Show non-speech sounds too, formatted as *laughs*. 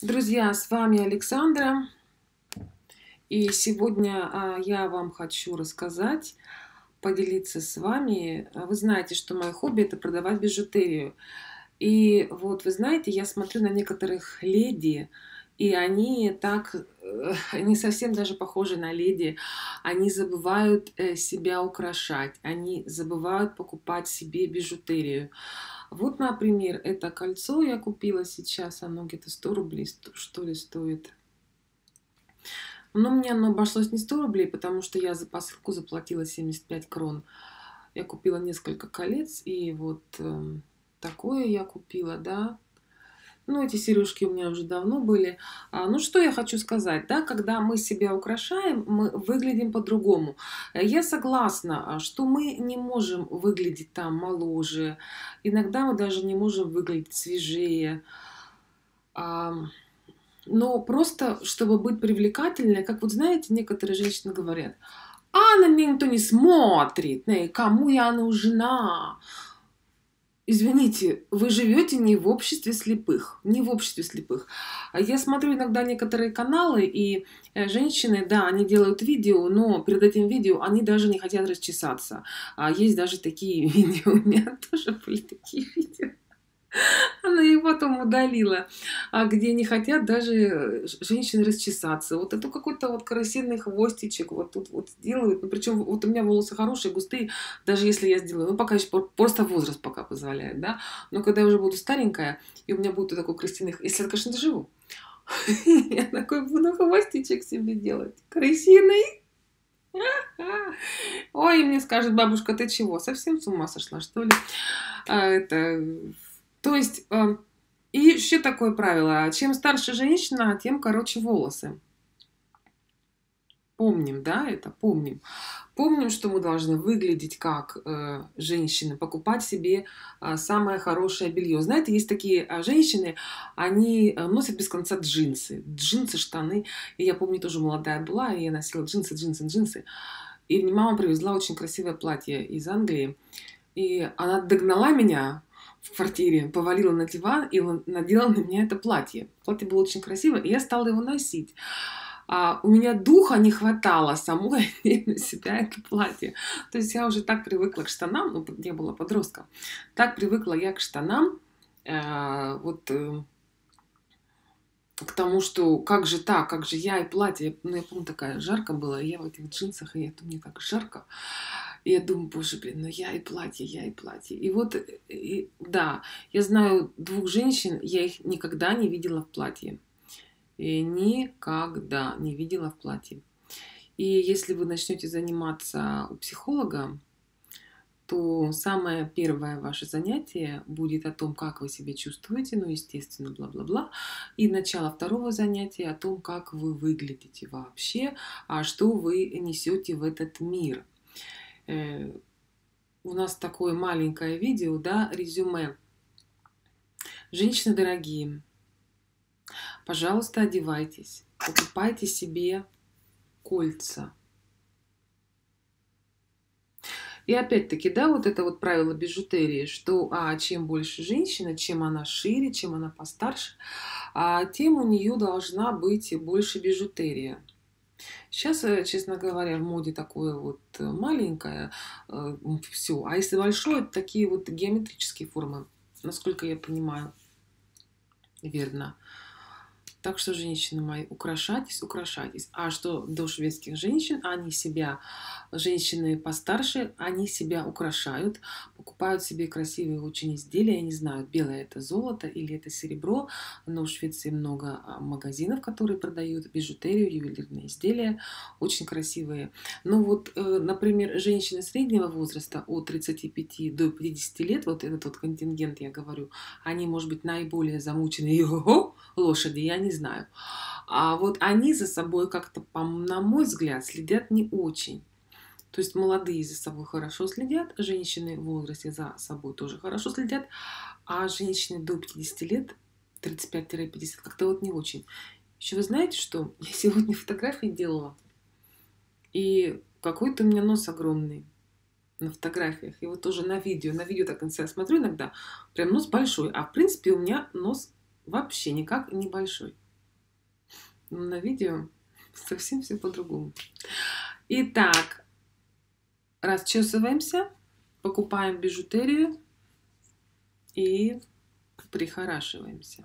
Друзья, с вами Александра. И сегодня а, я вам хочу рассказать, поделиться с вами. Вы знаете, что мое хобби это продавать бижутерию. И вот вы знаете, я смотрю на некоторых леди, и они так, э, не совсем даже похожи на леди. Они забывают э, себя украшать, они забывают покупать себе бижутерию. Вот, например, это кольцо я купила сейчас, оно где-то 100 рублей, что ли, стоит. Но мне оно обошлось не 100 рублей, потому что я за посылку заплатила 75 крон. Я купила несколько колец, и вот э, такое я купила, да. Ну, эти сережки у меня уже давно были. А, ну, что я хочу сказать, да, когда мы себя украшаем, мы выглядим по-другому. Я согласна, а, что мы не можем выглядеть там моложе. Иногда мы даже не можем выглядеть свежее. А, но просто, чтобы быть привлекательной, как вот знаете, некоторые женщины говорят, а на меня никто не смотрит, кому я нужна, Извините, вы живете не в обществе слепых, не в обществе слепых. Я смотрю иногда некоторые каналы, и э, женщины, да, они делают видео, но перед этим видео они даже не хотят расчесаться. А есть даже такие *laughs* видео, у меня тоже были такие видео. Она их потом удалила, а где не хотят даже э, женщины расчесаться. Вот это какой-то вот карасинный хвостичек вот тут вот сделают. Ну, причем вот у меня волосы хорошие, густые, даже если я сделаю. Ну, пока еще просто возраст пока позволяет, да. Но когда я уже буду старенькая, и у меня будет такой крысиный... Если я, конечно, доживу. *laughs* Я такой буду хвостичек себе делать. Крысиный. *laughs* Ой, мне скажет бабушка, ты чего, совсем с ума сошла, что ли? А, это то есть, э, еще такое правило, чем старше женщина, тем короче волосы. Помним, да, это помним. Помним, что мы должны выглядеть как э, женщины, покупать себе э, самое хорошее белье. Знаете, есть такие э, женщины, они э, носят без конца джинсы, джинсы, штаны. И я помню, тоже молодая была, и я носила джинсы, джинсы, джинсы. И мне мама привезла очень красивое платье из Англии. И она догнала меня, в квартире, повалила на диван и он надела на меня это платье. Платье было очень красивое, и я стала его носить. А у меня духа не хватало самой *laughs* на себя это платье. То есть я уже так привыкла к штанам, ну, я была подростком, так привыкла я к штанам, э, вот э, к тому, что как же так, как же я и платье. Ну, я помню, такая жарко было, я в этих джинсах, и это мне так жарко. И я думаю, боже, блин, ну я и платье, я и платье. И вот, и, да, я знаю двух женщин, я их никогда не видела в платье. И никогда не видела в платье. И если вы начнете заниматься у психолога, то самое первое ваше занятие будет о том, как вы себя чувствуете, ну, естественно, бла-бла-бла. И начало второго занятия о том, как вы выглядите вообще, а что вы несете в этот мир – у нас такое маленькое видео, да, резюме. Женщины дорогие, пожалуйста, одевайтесь, покупайте себе кольца. И опять-таки, да, вот это вот правило бижутерии, что а, чем больше женщина, чем она шире, чем она постарше, а, тем у нее должна быть больше бижутерия. Сейчас, э, честно говоря, в моде такое вот э, маленькое э, все. А если большое, это такие вот геометрические формы, насколько я понимаю. Верно. Так что, женщины мои, украшайтесь, украшайтесь. А что до шведских женщин, они себя, женщины постарше, они себя украшают, покупают себе красивые очень изделия. Я не знаю, белое это золото или это серебро, но в Швеции много а, магазинов, которые продают бижутерию, ювелирные изделия, очень красивые. Но вот, э, например, женщины среднего возраста от 35 до 50 лет, вот этот вот контингент, я говорю, они, может быть, наиболее замученные *laughs* лошади, я не знаю. А вот они за собой как-то, на мой взгляд, следят не очень. То есть молодые за собой хорошо следят, женщины в возрасте за собой тоже хорошо следят, а женщины до 50 лет, 35-50, как-то вот не очень. Еще вы знаете, что *laughs* я сегодня фотографии делала, и какой-то у меня нос огромный на фотографиях. И вот тоже на видео, на видео так я смотрю иногда, прям нос большой. А в принципе у меня нос вообще никак небольшой. Но на видео *laughs* совсем все по-другому. Итак, расчесываемся, покупаем бижутерию и прихорашиваемся.